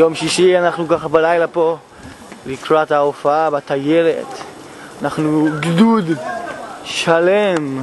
יום שישי אנחנו ככה בלילה פה לקראת ההופעה בטיילת. אנחנו גדוד שלם.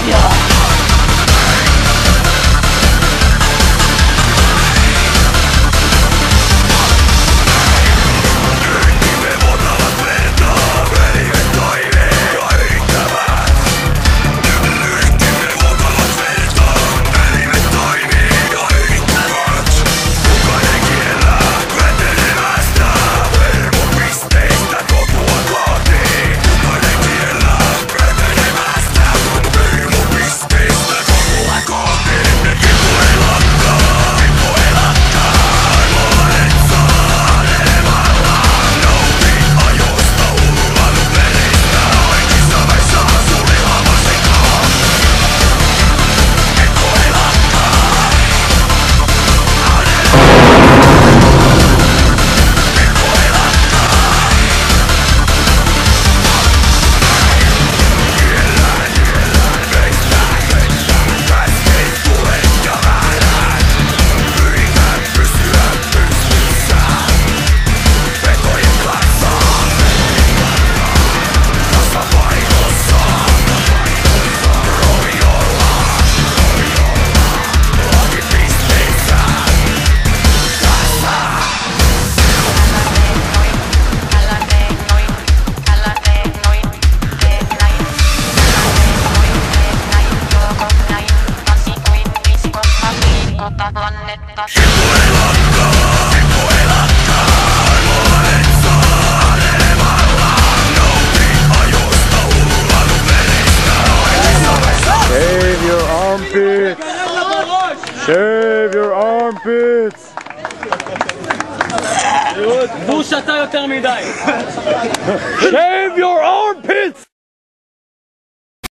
Shave your armpits! Shave your armpits! והוא שתה יותר מדי. Shave your armpits!